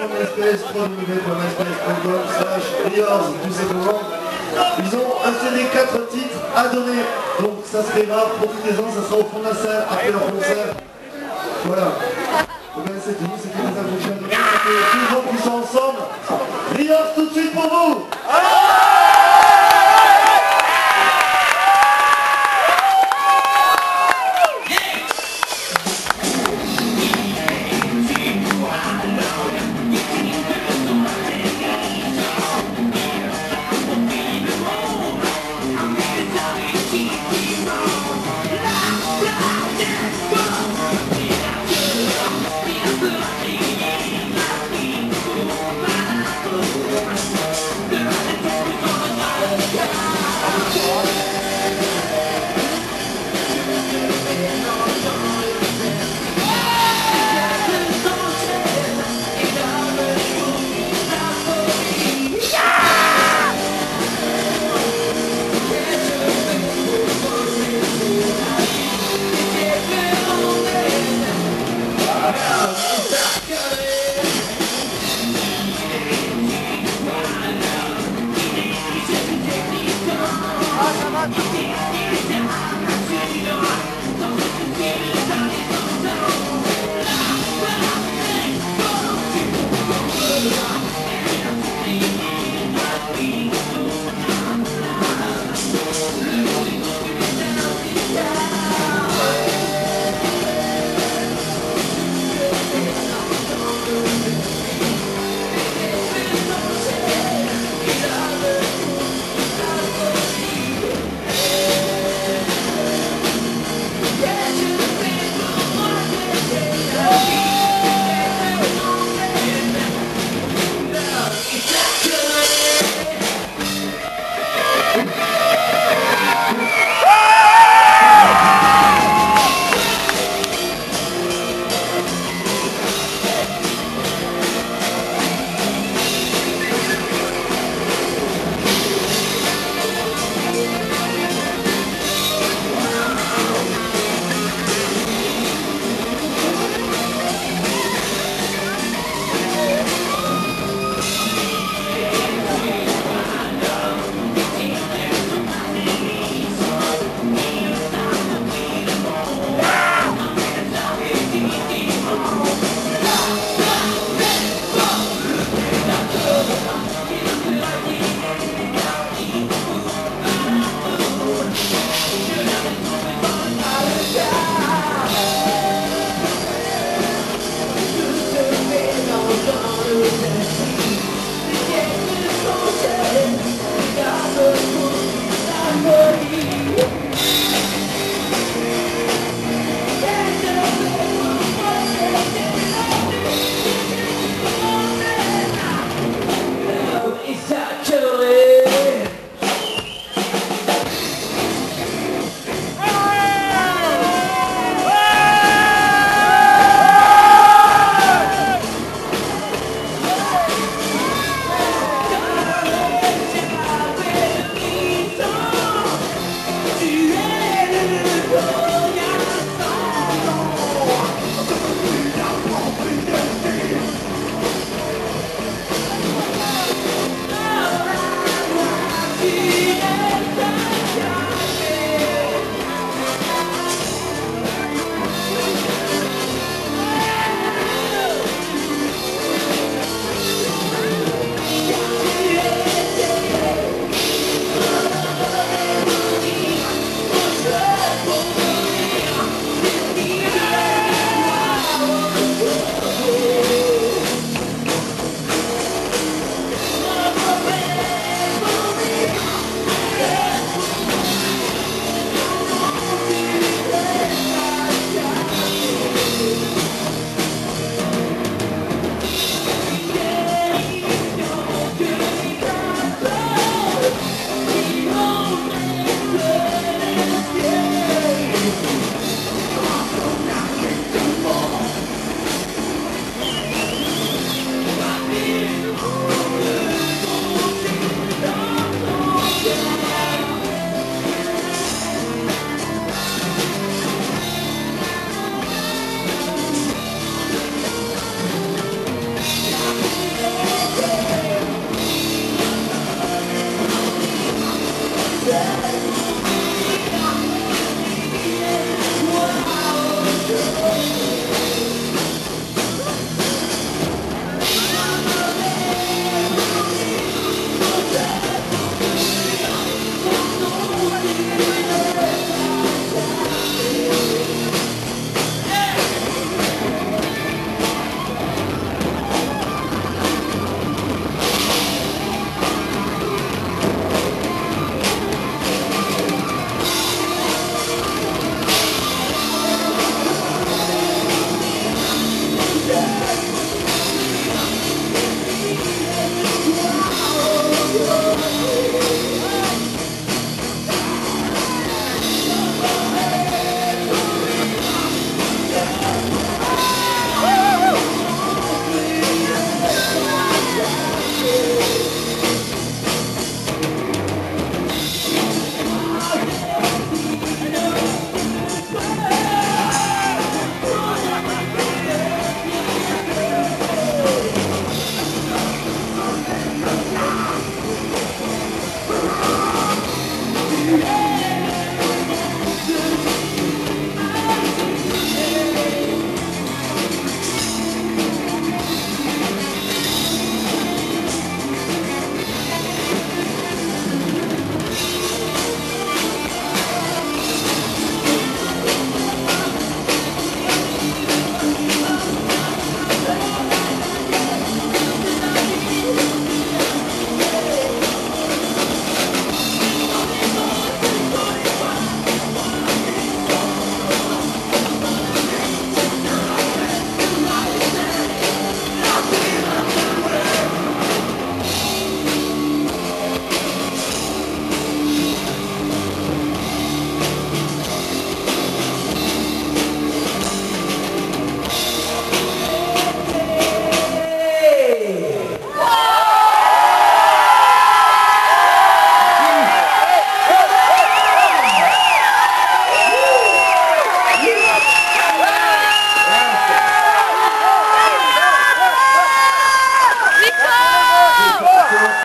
www.myspace.com slash Riors tout simplement. Ils ont installé 4 titres à donner, donc ça serait grave, profitez-en, ça sera au fond de la salle après leur concert. Voilà. Ben, c'est tout, c'était les affichages de tous les gens qui sont ensemble. Riors